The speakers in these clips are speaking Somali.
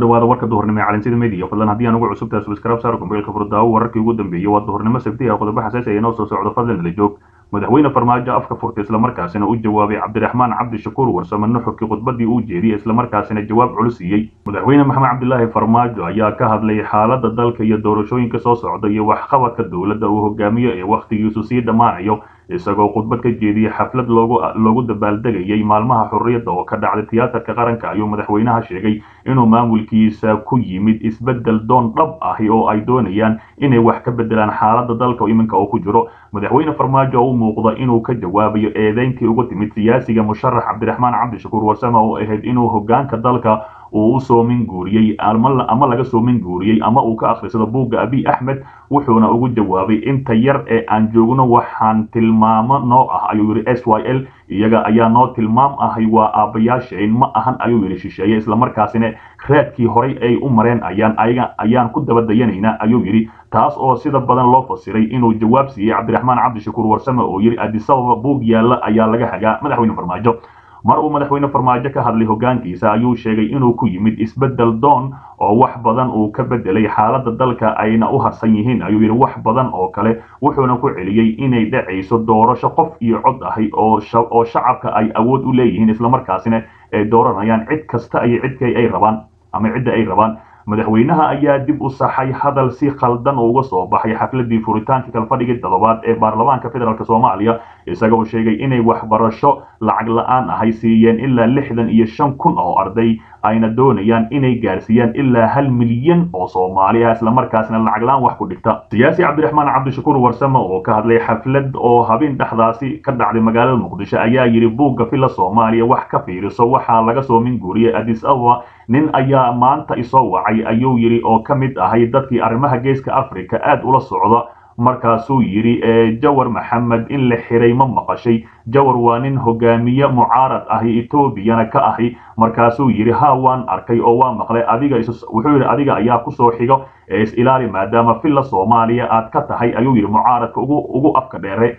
dhawaada warka duhurnimo ee calansida media fadlan haddii aan ugu cusub subscribe saar kumbeelka furdaawo wararkii ugu dambeeyey waa duhurnimo sabti qodobo xasaasi ah inoo soo socdo fadlan la joog. Madaxweyne farmaajo afka furtay islamarkaasina u jawaabay cabdiraxmaan cabdishakuur warsame nuxurkii khudbadii uu jeediyey islamarkaasina jawaab culus siiyey. Madaxweyne maxamed cabdilaahi farmaajo ayaa ka hadlay xaalada dalka iyo doorashooyinka soo socda iyo waxqabadka dowladda uu hogaamiyo ee wakhtigiisu sii dhammaanayo isagoo khudbad ka jeediyey xaflad loogu dabaaldegayay maalmaha xurriyadda oo ka dhacday tiyaatarka qaranka ayuu madaxweynaha sheegay inuu maamulkiisa ku yimid isbeddel doon dhab ahi oo ay doonayaan inay wax ka beddelaan xaaladda dalka iminka uu ku jiro madaxweyne farmaajo oo u muuqda inuu ka jawaabayo eedeyntii uga timid siyaasiga musharax cabdiraxmaan cabdishakuur warsame oo ahayd inuu hogaanka dalka uu u soomin guuriyey ama laga soomin guuriyey ama uu ka akhrisado buugga abiy axmed wuxuuna ugu jawaabay inta yar ee aan joogno waxaan tilmaamo noo ah ayuu yidhi s y l iyaga ayaa noo tilmaam ahay waa aabbayaasheen ma ahan ayuu yidhi shisheeye. Islamarkaasina raadkii horay ay u mareen ayaan ku dabadayanaynaa ayuu yidhi. Taas oo sida badan loo fasiray inuu jawaab siiyey cabdiraxmaan cabdishakuur warsame oo yidhi adisababa buug yaalla ayaa laga hagaa. Madaxweyne farmaajo mar uu madaxweyne farmaajo ka hadlay hogaankiisa ayuu sheegay inuu ku yimid isbeddel doon oo wax badan uu ka beddelay xaaladda dalka ayna u harsan yihiin. Ayuu yidhi wax badan oo kale wuxuuna ku celiyey inay dhacayso doorasho qof iyo cod ahi oo shacabka ay awood u leeyihiin islamarkaasina ay dooranayaan cid kasta iyo cidkay ay rabaan ama cidda ay rabaan madaxweynaha ayaa dib u saxay hadal si khaldan uga soo baxay xafladii furitaankii kalfadhigii toddobaad ee baarlamaanka federaalk soomaaliya isagoo sheegay inay waxbarasho lacag la'aan ahay siiyeen ilaa lixdan iyo shan kun oo arday ayna doonayaan inay gaarsiiyaan ilaa hal milyan oo soomaali ah islamarkaasna lacag la'aan wax ku dhigta. Siyaasi cabdiraxmaan cabdishakuur warsame oo ka hadlay xaflad oo habeen dhexdaasi ka dhacday magaalada muqdisho ayaa yidhi buugga filla soomaaliya wax ka fiiriso waxaa laga soo min guuriyey adis ababa nin ayaa maanta isoo wacay ayuu yidhi oo ka mid ahay dadkii arrimaha geeska africa aad ula socda markaasuu yidhi jawar maxamed in la xiray ma maqashay. Jawar waa nin hogaamiye mucaarad ahi etoobiyana ka ahi. Markaasuu yidhi ha waan arkay oo waa maqlay. Wuxuu yidhi adiga ayaa ku soo xigo ee is ilaali maadaama filla soomaaliya aad ka tahay. Ayuu yidhi mucaaradka ugu afka dheere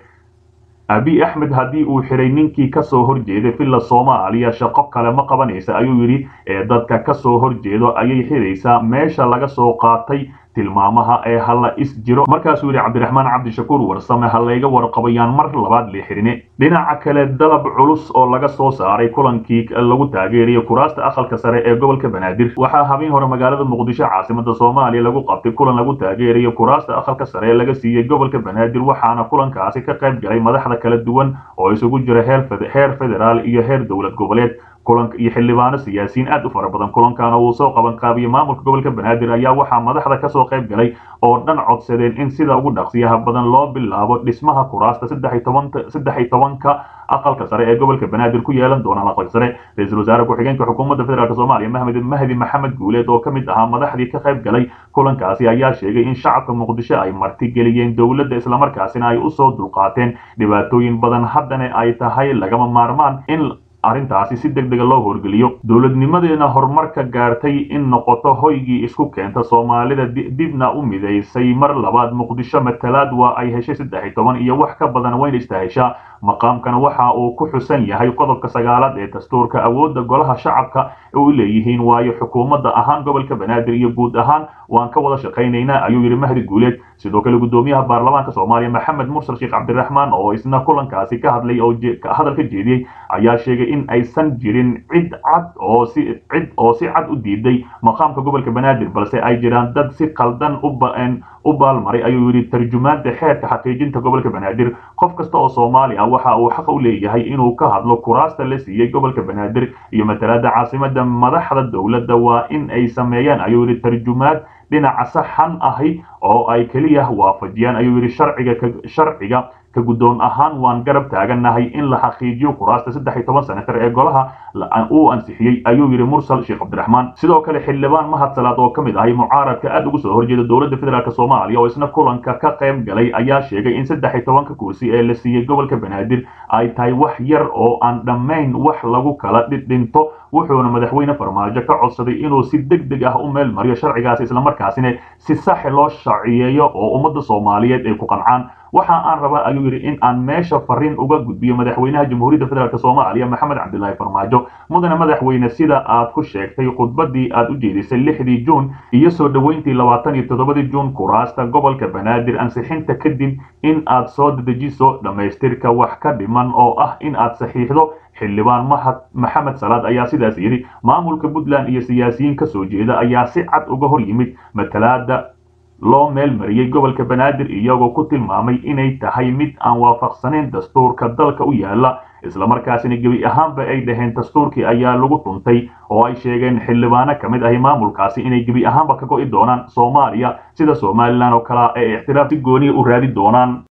abiy axmed haddii uu xiray ninkii ka soo horjeeday filla soomaaliya shaqo kale ma qabanaysa ayuu yidhi ee dadka ka soo horjeedo ayay xidaysaa meesha laga soo qaatay tilmaamaha ee hala is jiro. Markaasuu yidhi cabdiraxmaan cabdishakuur warsame ha layga warqabayaan mar labaad la xirine dhinaca kale dalab culus oo laga soo saaray kulankii lagu taageeriyay kuraasta aqalka sare ee gobolka banaadir. Waxaa habeen hore magaalada muqdisho caasimada soomaaliya lagu qabtay kulan lagu taageerayo kuraasta aqalka sare ee laga siiyey gobolka banaadir waxaana kulankaasi ka qayb galay madaxda kala duwan oo isugu jira heer federaal iyo heer dowlad goboleed kulanka iyo xildhibaano siyaasiyiin aad u fara badan. Kulankana uu soo qaban qaabiyey maamulka gobolka banaadir. Ayaa waxaa madaxda ka soo qayb galay oo dhan codsadeen in sida ugu dhaqsiyaha badan loo bilaabo dhismaha kuraasta saddex iyo tobanka aqalka sare ee gobolka banaadir ku yeelan doonaan aqalka sare. Ra'iisul wasaare ku-xigeenka xukuumadda federaalk soomaaliya mahmed mahdi maxamed guuleed oo ka mid ahaa madaxdii ka qayb galay kulankaasi ayaa sheegay in shacabka muqdisho ay martigeliyeen dowladda islamarkaasina ay u soo dulqaateen. Dhibaatooyin badan haddana ay tahay lagama maarmaan in arrintaasi si deg dega loo horgeliyo. Dowladnimadeena horumarka gaartay in noqoto hoygii isku keenta soomaalida dibna u midaysay mar labaad muqdisho matalaad waa ay heshay saddex iyo toban iyo wax ka badan wayna istaheshaa maqaamkana waxa uu ku xusan yahay qodobka sagaalaad ee dastuurka awoodda golaha shacabka u leeyihiin waayo xukuumadda ahaan gobolka banaadir iyo guud ahaan. Waan ka wada shaqaynaynaa ayuu yidhi mahdi guuleed. Sidoo kale guddoomiyaha baarlamaanka soomaaliya maxamed mursal sheekh cabdiraxmaan oo isna kulankaasi ka hadlay oo hadal ka jeediyey ayaa sheegay in aysan jirin cid cad oo si cid oo si cad u diiday maqaamka gobolka banaadir balse ay jiraan dad si qaldan u u baalmaray ayuu yidhi tarjumaanta xeerka xaqiijinta gobolka banaadir qof kasta oo soomaali ah waxa uu xaq u leeyahay inuu ka hadlo kuraasta la siiyey gobolka banaadir iyo matalaada caasimada madaxda dowladda waa in ay sameeyaan ayuu yidhi tarjumaad dhinaca saxan ahi oo ay keliya waafajiyaan ayuu yidhi sharciga ka guddoon ahaan waan garab taagannahay in la xaqiijiyo kuraasta saddex iyo toban senatar ee golaha uu ansixiyey ayuu yidhi mursal sheekh cabdiraxmaan. Sidoo kale xildhibaan mahad salaad oo ka mid ahay mucaaradka aad ugu soo horjeeda dowladda federaalk soomaaliya oo isna kulanka ka qayb galay ayaa sheegay in saddex iyo tobanka kursi ee la siiyey gobolka banaadir ay tahay wax yar oo aan dhammayn wax lagu kala dhinto wuxuuna madaxweyne farmaajo ka codsaday inuu si deg deg ah u meel mariyo sharcigaasi islamarkaasina si saxi loo sharciyeeyo oo ummadda soomaaliyeed ay ku qancaan waxa aan rabaa ayuu yidhi in aan meesha fariin uga gudbiyo madaxweynaha jamhuuriyadda federaalk soomaaliya maxamed cabdilaahi farmaajo. Mudane madaxweyne sida aad ku sheegtay khudbadii aad u jeedisay lixdii juun iyo soo dhoweyntii labaatan iyo toddobadii juun kuraasta gobolka banaadir ansixinta kadib in aad soo dedejiso dhammaystirka wax ka dhiman oo ah in aad saxiixdo xildhibaan mahad maxamed salaad ayaa sidaas yidhi maamulka puntland iyo siyaasiyiin ka soo jeeda ayaa si cad uga hor yimid matalaada loo meel mariyey gobolka banaadir iyagoo ku tilmaamay inay tahay mid aan waafaqsanayn dastuurka dalka u yaalla islamarkaasina gebi ahaanba ay dhaheen dastuurkii ayaa lagu tuntay oo ay sheegeen xildhibaano ka mid ahi maamulkaasi inay gebi ahaanba ka go'i doonaan soomaaliya sida somalilan oo kalea ee ixtiraaf si gooniya u raadi doonaan.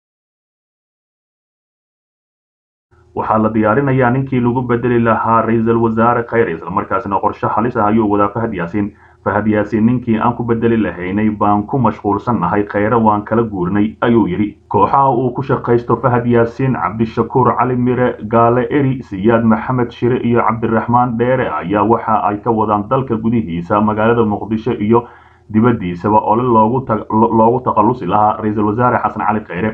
Waxaa la diyaarinayaa ninkii lagu bedeli lahaa ra'iisul wasaare khayr islamarkaasina qorshe halis ah ayuu wadaa fahad yaasiin fahad yaasiin ninkii aan ku bedeli lahaynay baan ku mashquulsannahay khayre waan kala guurnay ayuu yidhi. Kooxaha uu ku shaqaysto fahad yaasiin cabdishakuur cali mire gaale eri siyaad maxamed shire iyo cabdiraxmaan dheere ayaa waxa ay ka wadaan dalka gudihiisa magaalada muqdisho iyo dibaddiisaba ole loogu takhallusi lahaa ra'iisul wasaare xasan cali khayre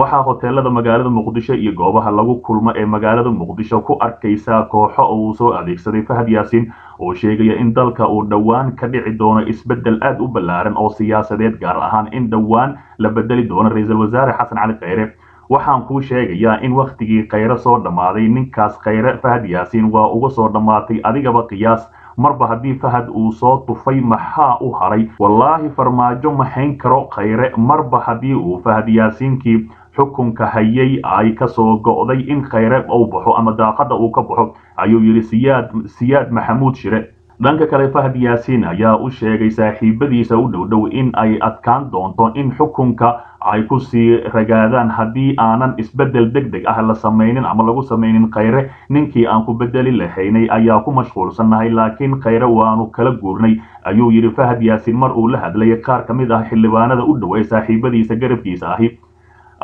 waxaa hoteelada magaalada muqdisho iyo goobaha lagu kulmo ee magaalada muqdisho ku arkaysaa kooxo uu soo adeegsaday fahad yaasiin oo sheegaya in dalka uu dhowaan ka dhici doono isbeddel aad u ballaaran oo siyaasadeed gaar ahaan in dhowaan la bedeli doono ra'iisul wasaare xasan cali khayre waxaan kuu sheegayaa in wakhtigii khayre soo dhammaaday ninkaas khayre fahad yaasiin waa uga soo dhammaatay adigaba qiyaas. Marba haddii fahad uu soo tufay maxaa u haray. Wallaahi farmaajo ma hayn karo khayre marba haddii uu fahad yaasiinkii xukunka hayay ay ka soo go'day in khayre uu baxo ama daaqadda uu ka baxo ayuu yidhi siyaad siyaad maxamuud shire. Dhanka kale fahad yaasiin ayaa u sheegay saaxiibadiisa u dhowdhow in ay adkaan doonto in xukunka ay ku sii ragaadaan haddii aanan isbeddel deg deg ah la samaynin ama lagu samaynin khayre. Ninkii aan ku bedeli lahaynay ayaa ku mashquulsannahay laakiin khayre waanu kala guurnay ayuu yidhi fahad yaasiin. Mar uu la hadlayay qaar ka mid ah xildhibaanada u dhow ee saaxiibadiisa garabkiisa ahi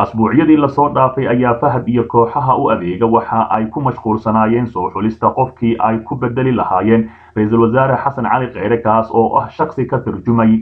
asbuucyadii la soo dhaafay ayaa fahad iyo kooxaha u adeega waxa ay ku mashquulsanaayeen soo xulista qofkii ay ku bedeli lahaayeen. Ra'iisul wasaare xasan cali khayre kaas oo ah shaksi ka turjumay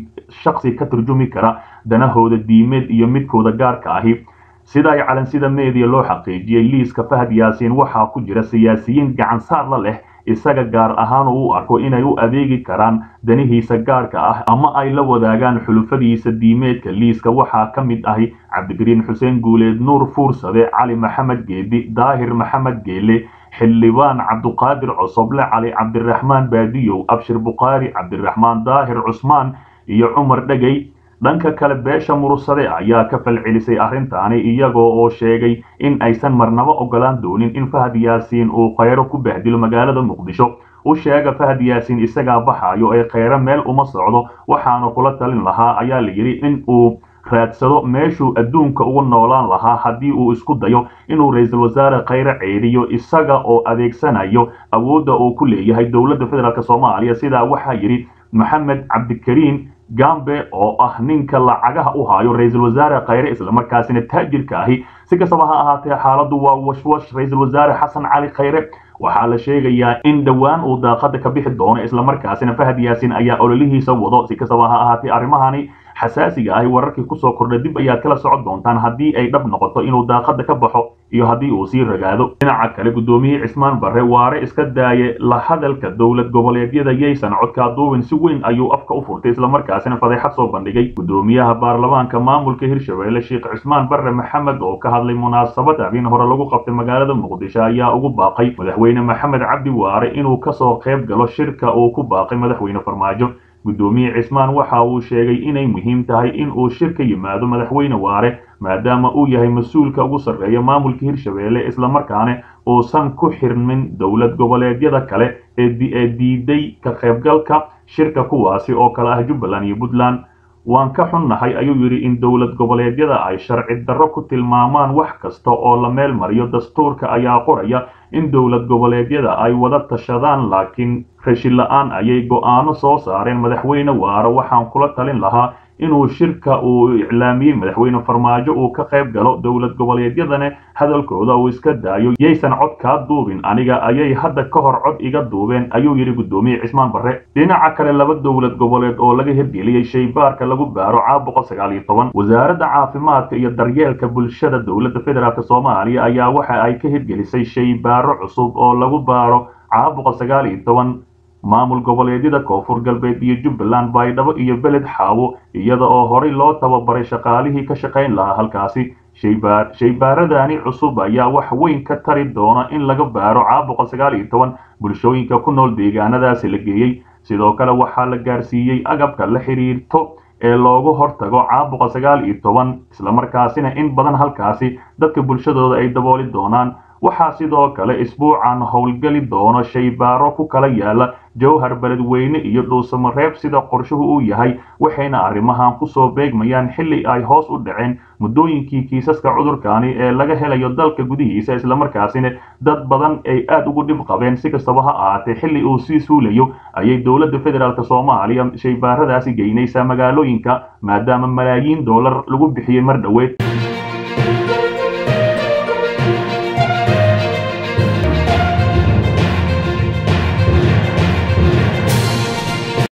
shaksi ka turjumi kara danahooda diimeed iyo midkooda gaarka ahi. Sida ay calansida meediya loo xaqiijiyey liiska fahad yaasiin waxaa ku jira siyaasiyiin gacansaar la leh isaga gaar ahaan uu arko inay u adeegi karaan danihiisa gaarka ah ama ay la wadaagaan xulufadiisa diimeedka. Liiska waxaa ka mid ahi cabdigariin xuseen guuleed nuur fuursade cali maxamed geedi daahir maxamed geele xildhibaan cabduqaadir cosoble cali cabdiraxmaan baadiyow abshir bukhaari cabdiraxmaan daahir cusmaan iyo cumar dhegey dhanka kale beesha murursade ayaa ka falcelisay arrintaani iyagoo oo sheegay in aysan marnabo ogolaan doonin in fahad yaasiin uu khayro ku bahdilo magaalada muqdisho. U sheega fahad yaasiin isagaa baxaayo ee khayro meel uma socdo waxaana kula talin lahaa ayaa la yidhi in uu raadsado meeshuu adduunka ugu noolaan lahaa haddii uu isku dayo inuu ra'iisul wasaare khayre ceeriyo isaga oo adeegsanayo awoodda uu ku leeyahay dowladda federaalk soomaaliya. Sidaa waxaa yidhi maxamed cabdikariin gambe oo ah ninka lacagaha u haayo ra'iisul wasaare khayre islamarkaasina taajirka ahi. Si kastaba ha ahaatee xaaladdu waa washwash. Ra'iisul wasaare xasan cali khayre waxaa la sheegayaa in dhowaan uu daaqada ka bixi doono islamarkaasina fahad yaasiin ayaa ololihiisa wado. Si kastaba ha ahaatee arrimahani xasaasiga ahi wararkii ku soo kordha dib ayaad kala socon doontaan haddii ay dhab noqoto inuu daaqada ka baxo iyo haddii uu sii ragaado. Dhinaca kale guddoomiye cismaan barre waare iska daaye la hadalka dowlad goboleedyada yaysan codkaa duubin si weyn ayuu afka u furtay islamarkaasina fadeexad soo bandhigay. Guddoomiyaha baarlamaanka maamulka hirshabelle sheekh cismaan barre maxamed oo ka hadlay munaasabad habeen hore lagu qabtay magaalada muqdisho ayaa ugu baaqay. Madaxweyne maxamed cabdi waare inuu ka soo qayb galo shirka uu ku baaqay madaxweyne farmaajo guddoomiye cismaan waxa uu sheegay inay muhiim tahay in uu shir ka yimaado madaxweyne waare maadaama uu yahay mas'uulka ugu sarreeya maamulka hirshabelle islamarkaana uusan ku xirmin dowlad goboleedyada kale ee diiday ka qaybgalka shirka kuwaasi oo kale ah jubbaland iyo puntland waan ka xunnahay ayuu yidhi in dowlad goboleedyada ay sharci darro ku tilmaamaan wax kasta oo la meel mariyo dastuurka ayaa qoraya in dowlad goboleedyada ay wada tashadaan laakiin rashi la'aan ayay go'aano soo saareen. Madaxweyne waare waxaan kula talin lahaa inuu shirka uu iclaamiyey madaxweyne farmaajo uu ka qayb galo dowlad goboleedyadana hadalkooda uu iska daayo yaysan cod kaa duubin aniga ayay hadda ka hor cod iga duubeen ayuu yidhi guddoomiye cismaan barre. Dhinaca kale laba dowlad goboleed oo laga hirgeliyey shaybaarka lagu baaro toban wasaaradda caafimaadka iyo daryeelka bulshada dowladda federaalk soomaaliya ayaa waxa ay ka hirgelisay shaybaaro cusub oo lagu baaro caabuqa maamul goboleedyada koonfur galbeed iyo jubbaland baydhabo iyo beled xaawo iyada oo horey loo tababaray shaqaalihii ka shaqayn lahaa halkaasi. Shaybaar shaybaaradani cusub ayaa wax weyn ka tari doona in laga baaro caabuqa bulshooyinka ku nool deegaanadaasi la geeyey. Sidoo kale waxaa la gaarsiiyey agabka la xidhiirto ee loogu hortago caabuqa toban islamarkaasina in badan halkaasi dadka bulshadooda ay dabooli doonaan waxaa sidoo kale isbuucan howlgeli doono shaybaaro ku kala yaalla jowhar beledweyne iyo dhuusamareeb sida qorshuhu uu yahay waxayna arrimahan ku soo beegmayaan xilli ay hoos u dhaceen muddooyinkii kiisaska cudurkani ee laga helayo dalka gudihiisa islamarkaasina dad badan ay aad ugu dhib qabeen. Si kastaba ha ahaatee xilli uu sii suulayo ayay dowladda federaalk soomaaliya shaybaaradaasi geynaysaa magaalooyinka maadaama malaayiin doolar lagu bixiyey mar dhoweed